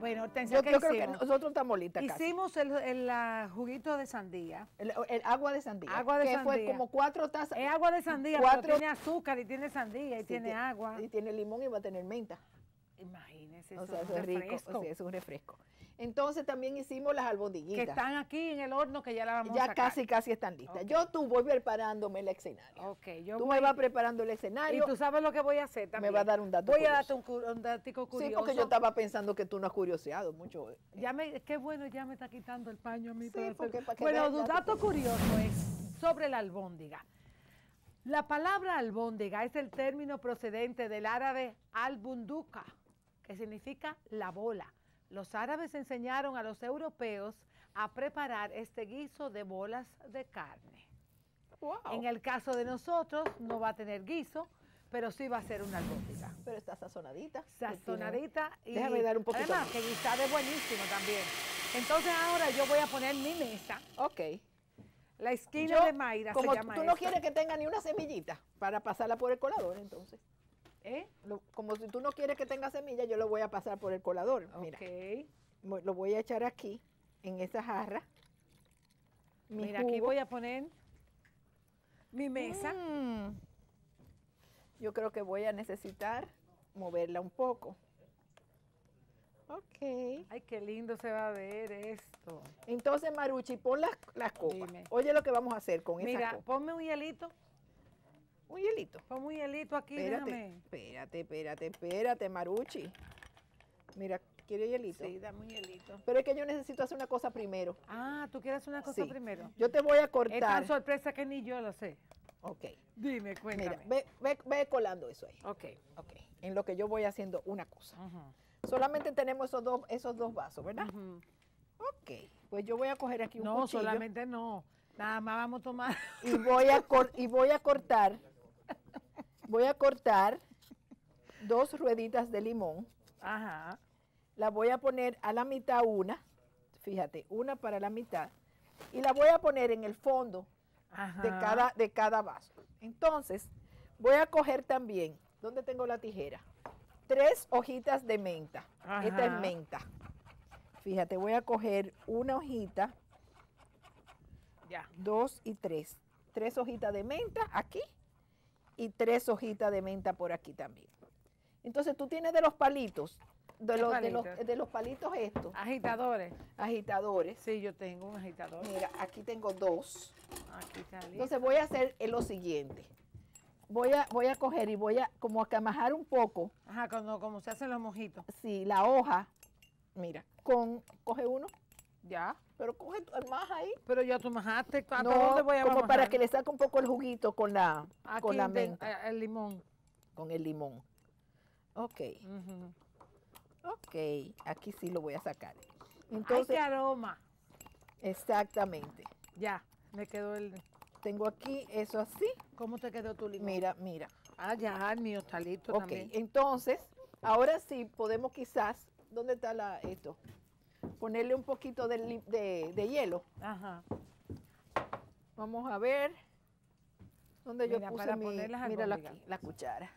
Bueno, Hortensia, Yo, ¿qué yo creo que nosotros estamos listas. Hicimos el, el, ah, juguito de sandía. El, el agua de sandía. Agua de que fue como cuatro tazas. Es agua de sandía, Cuatro- pero tiene azúcar y tiene sandía y Sí, tiene- agua. Y tiene limón y va a tener menta. Imagínese, O eso sea, es rico. refresco. Sí, es un refresco. Entonces también hicimos las que albondiguitas. están aquí en el horno que ya la vamos a ya casi, casi están listas. Yo tú voy preparándome el escenario. Ok, yo tú voy, me vas preparando el y escenario. tú sabes lo que voy a hacer también. va a dar un dato Voy a curioso. darte un, un datico curioso. Sí, porque yo estaba pensando que tú no has curioseado mucho. eh. Ya me, qué bueno, ya me está quitando el paño a mí. Sí, porque para que bueno, un dato dato curioso es sobre la albóndiga. La palabra albóndiga es el término procedente del árabe albunduka, que significa la bola. Los árabes enseñaron a los europeos a preparar este guiso de bolas de carne. Wow. En el caso de nosotros, no va a tener guiso, pero sí va a ser una albóndiga. Pero está sazonadita. Sazonadita y Déjame dar un poquito además más. que guisar es buenísimo también. Entonces ahora yo voy a poner mi mesa, Ok. la esquina Yo, de Mayra como se llama tú no esta. quieres que tenga ni una semillita para pasarla por el colador, entonces. ¿Eh? Lo- como si tú no quieres que tenga semilla, yo lo voy a pasar por el colador. Mira, Ok. mo- lo voy a echar aquí, en esa jarra. Mi Mira, aquí voy a poner mi mesa. Mm. Yo creo que voy a necesitar moverla un poco. Ok. Ay, qué lindo se va a ver esto. Entonces, Maruchi, pon las, las copas. Dime. Oye lo que vamos a hacer con esa Mira, copa. ponme un hielito, Un hielito. ponme un hielito aquí, Espérate, déjame. espérate, espérate, espérate, Maruchi. Mira, ¿quiere hielito? Sí, dame un hielito. Pero es que yo necesito hacer una cosa primero. Ah, ¿tú quieres una cosa Sí. primero? Yo te voy a Es tan cortar. sorpresa que ni yo lo sé. Ok. Dime, Mira, cuéntame. ve, ve, ve colando eso ahí. Ok. Ok. En lo que yo voy haciendo una cosa. Solamente tenemos esos dos, esos dos vasos, ¿verdad? ujú. Ok. Pues yo voy a coger aquí un No, cuchillo solamente no. Nada más vamos a tomar. y voy a y voy a cortar, voy a cortar dos rueditas de limón. Ajá. La voy a poner a la mitad una, fíjate, una para la mitad, y la voy a poner en el fondo Ajá. de cada, de cada vaso. Entonces, voy a coger también, ¿dónde tengo la tijera? Tres hojitas de menta. Esta es menta. Fíjate, voy a coger una hojita, Ya. dos y tres. Tres hojitas de menta aquí y tres hojitas de menta por aquí también. Entonces tú tienes de los palitos, de ¿Qué los, de los, palitos? de los palitos estos, Agitadores. agitadores. Sí, yo tengo un agitador. Mira, aquí tengo dos. Aquí está listo. Entonces voy a hacer lo siguiente. Voy a, voy a coger y voy a como acamajar un poco, Ajá, cuando, como se hacen los mojitos. sí, la hoja, mira, con, coge uno, Ya. pero coge tu- el más ahí. Pero ya tú majaste. ¿A No, dónde voy a como para que le saque un poco el juguito con la, Aquí con la menta, el limón. con el limón. Ok, Ujú. ok, aquí sí lo voy a sacar. Ay, Entonces, qué aroma. exactamente. Ya, me quedó el... Tengo aquí eso así. ¿Cómo te quedó tu limón? Mira, mira. Ah, ya, el mío está listo Ok, también. entonces, ahora sí podemos quizás, ¿dónde está la, esto? Ponerle un poquito de, de- de hielo. Ajá. Vamos a ver. ¿Dónde yo Mira, puse para mi, aquí, la cuchara.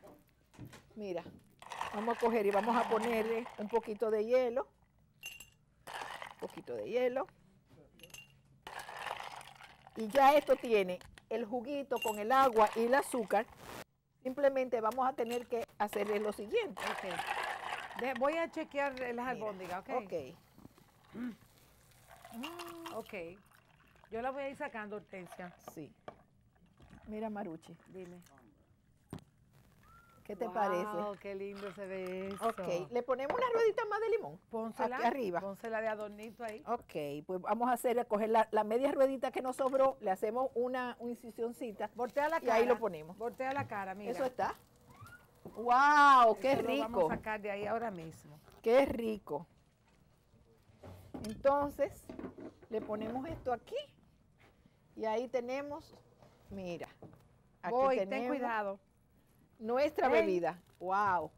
Mira, vamos a coger y vamos a ponerle un poquito de hielo. Un poquito de hielo. Y ya esto tiene el juguito con el agua y el azúcar. Simplemente vamos a tener que hacerle lo siguiente. De- voy a chequear las Mira, albóndigas, ¿ok? Ok. Ok. Yo la voy a ir sacando, Hortensia. Sí. Mira, Maruchi, Dime. ¿qué te Wow, parece? qué lindo se ve eso. Ok, le ponemos una ruedita más de limón. Pónsela. aquí arriba. Pónsela de adornito ahí. Ok, pues vamos a hacer, a coger la, la media ruedita que nos sobró, le hacemos una, una incisioncita Voltea la y cara. ahí lo ponemos. Voltea la cara, mira. Eso está. ¡Wow! ¡Qué Eso Lo vamos rico! a sacar de ahí ahora mismo. ¡Qué rico! Entonces, le ponemos esto aquí y ahí tenemos, mira, aquí Voy, ten tenemos cuidado. nuestra bebida. ¡Wow!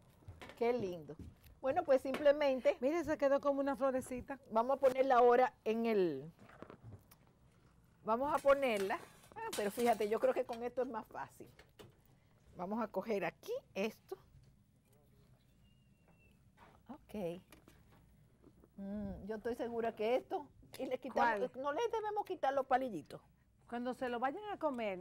¡Qué lindo! Bueno, pues simplemente Mire, se quedó como una florecita. vamos a ponerla ahora en el... Vamos a ponerla. Ah, pero fíjate, yo creo que con esto es más fácil. Vamos a coger aquí esto. Ok. Mm, yo estoy segura que esto, y le quitamos, ¿Cuál? no le debemos quitar los palillitos, Cuando se lo vayan a comer,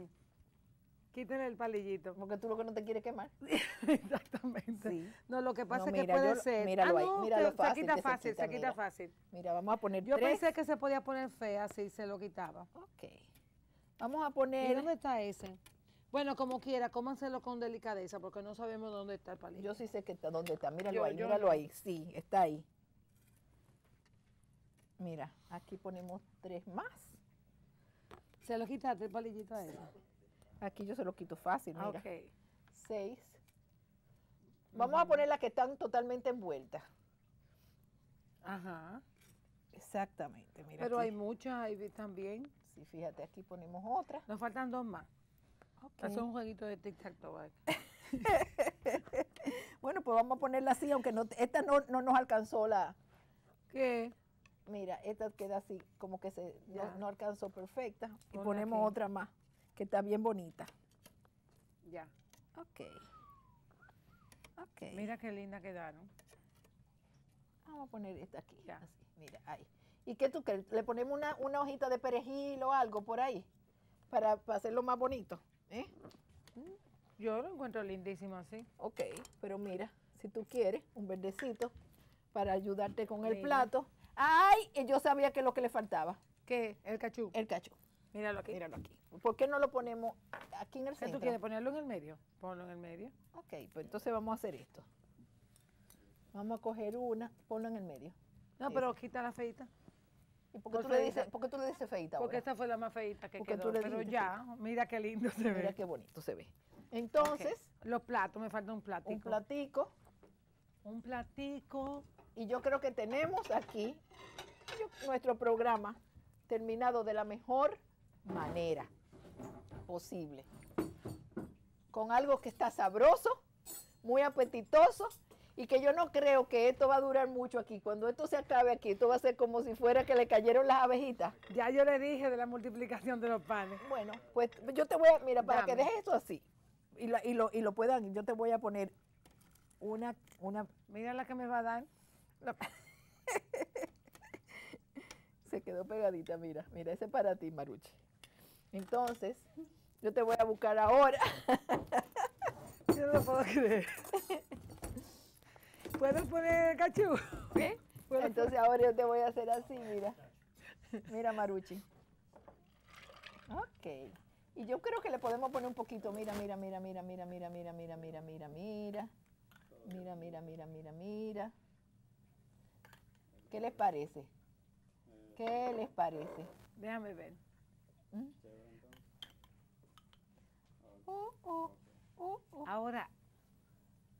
quítenle el palillito. porque tú lo que no te quieres quemar. Exactamente. Sí. No, lo que pasa No, es que mira, puede yo ser. míralo ah, ahí, no, mira lo se- fácil se quita que se fácil, quita, se quita mira. fácil. Mira, vamos a poner Yo tres. pensé que se podía poner fea si se lo quitaba. Ok. Vamos a ¿Y poner, dónde está ese? Bueno, como quiera, cómanselo con delicadeza porque no sabemos dónde está el palillo. yo sí sé que está, ¿dónde está? Míralo Yo- ahí, yo míralo ahí, sí, está ahí. Mira, aquí ponemos tres más. ¿Se lo quitaste el palillito a él? Aquí yo se lo quito fácil, mira. ok. Seis. Vamos a poner las que están totalmente envueltas. Ajá. Exactamente, mira. Pero aquí. hay muchas ahí también. Sí, fíjate, aquí ponemos otra. Nos faltan dos más. Ok. Eso es un jueguito de tic-tac-toe. Bueno, pues vamos a ponerla así, aunque no, esta no, no nos alcanzó la... ¿Qué? Mira, esta queda así, como que se no, alcanzó perfecta. Y Ponla ponemos aquí. otra más, que está bien bonita. Ya. Ok. Ok. Mira qué linda quedaron. Vamos a poner esta aquí. Ya. Así, mira, ahí. ¿Y qué tú crees? ¿Le ponemos una, una hojita de perejil o algo por ahí? Para, para hacerlo más bonito. ¿eh? Yo lo encuentro lindísimo así. Ok, pero mira, si tú quieres, un verdecito para ayudarte con el plato. ¡Ay! Yo sabía que lo que le faltaba, ¿Qué? El cachú. el cacho. Míralo aquí. Míralo aquí. ¿Por qué no lo ponemos aquí en el ¿Qué tú centro? quieres ponerlo en el medio? Ponlo en el medio. Ok, pues entonces vamos a hacer esto. Vamos a coger una, ponlo en el medio. No, pero quita la feita. ¿Y por qué, tú le, dices, por qué tú le dices feita Porque ahora? esta fue la más feita que Porque quedó. tú le Pero ya, mira qué lindo se Mira ve. qué bonito se ve. Entonces. Los platos, me falta un platico. un platico. Un platico. Y yo creo que tenemos aquí nuestro programa terminado de la mejor manera posible. Con algo que está sabroso, muy apetitoso y que yo no creo que esto va a durar mucho aquí. Cuando esto se acabe aquí, esto va a ser como si fuera que le cayeron las abejitas. Ya yo le dije de la multiplicación de los panes. Bueno, pues yo te voy a, mira, para que dejes esto así y, la- y lo, y lo puedan, yo te voy a poner una, una Mira la que me va a dar. No. Se quedó pegadita, mira, mira, ese es para ti, Maruchi. Entonces, yo te voy a buscar ahora. Yo no lo puedo creer. ¿Puedo poner cachú? ¿Puedo Entonces ahora yo te voy a hacer así, mira. Mira, Maruchi. Ok. Y yo creo que le podemos poner un poquito, mira, mira, mira, mira, mira, mira, mira, mira, mira, mira, mira. Mira, mira, mira, mira, mira. ¿Qué les parece? ¿Qué les parece? Déjame ver. ¿Mm? Oh, oh, oh. Ahora,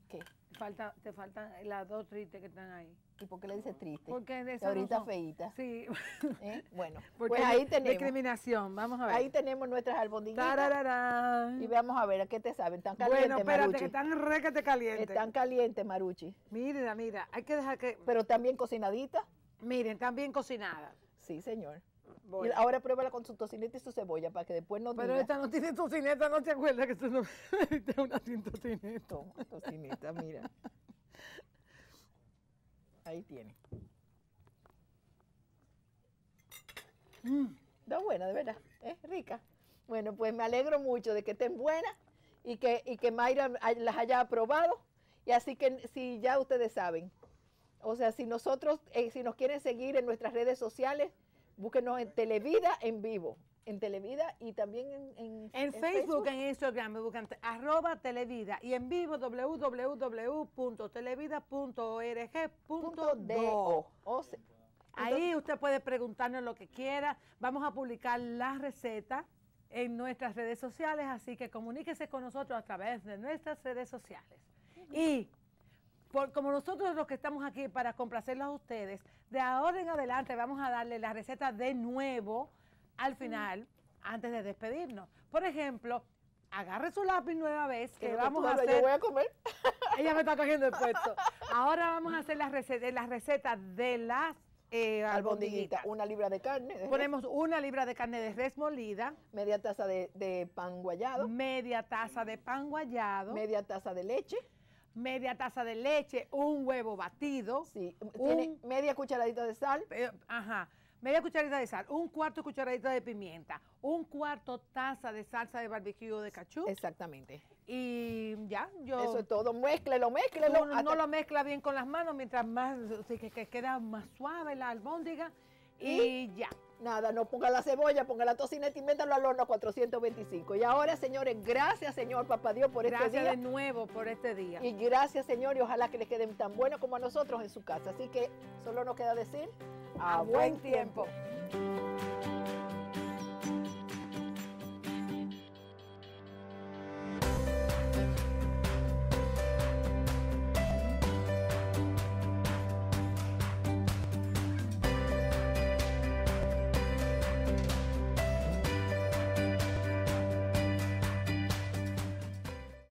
¿Qué? Falta, te faltan las dos tristes que están ahí. ¿Y por qué le dice triste? Porque de no ahorita son- feita. Sí. ¿eh? Bueno, Porque pues ahí tenemos. discriminación. Vamos a ver. Ahí tenemos nuestras albondiguitas. Tarararán. Y veamos a ver a qué te saben. Están Bueno, calientes, espérate, Maruchi. que están requete calientes. Están calientes, Maruchi. Mira, mira, hay que dejar que... Pero también cocinaditas. Miren, están bien cocinadas. Sí, señor. Y Bueno, ahora pruébala con su tocineta y su cebolla para que después no pero diga. esta no tiene tocineta, ¿no te acuerdas que tú no me una sin tocineta? Tocineta, mira. Ahí tiene. Mm. Está buena, de verdad. Es rica. Bueno, pues me alegro mucho de que estén buenas y que, y que Mayra las haya aprobado. Y así que si ya ustedes saben, o sea, si nosotros, eh, si nos quieren seguir en nuestras redes sociales, búsquenos en Televida en vivo. En Televida y también en, en, En Facebook, en Instagram, me buscan arroba televida y en vivo www.televida.org.do. Ahí usted puede preguntarnos lo que quiera. Vamos a publicar la receta en nuestras redes sociales, así que comuníquese con nosotros a través de nuestras redes sociales. Y por, como nosotros los que estamos aquí para complacerlos a ustedes, de ahora en adelante vamos a darle la receta de nuevo al final, antes de despedirnos. Por ejemplo, agarre su lápiz nueva vez, que vamos a Yo hacer... voy a comer. Ella me está cogiendo el puesto. Ahora vamos a hacer las recetas las recetas de las eh, Albondiguita, una libra de carne, de Ponemos una libra de carne de res molida, media taza de, de pan guayado, media taza de pan guayado, media taza de leche, media taza de leche, un huevo batido. Sí, tiene Un- media cucharadita de sal. eh, ajá, media cucharadita de sal, un cuarto cucharadita de pimienta, un cuarto taza de salsa de barbecue o de cachú Exactamente. y ya, yo Eso es todo. Mézclelo, tú mézclelo. no hasta- lo mezcla bien con las manos mientras más que queda más suave la albóndiga y ya. Nada, no ponga la cebolla, ponga la tocineta y métalo al horno a 425. Y ahora, señores, gracias, Señor Papá Dios, por Gracias este día. de nuevo por este día. Y gracias, Señor, y ojalá que les queden tan buenos como a nosotros en su casa. Así que solo nos queda decir, A buen tiempo.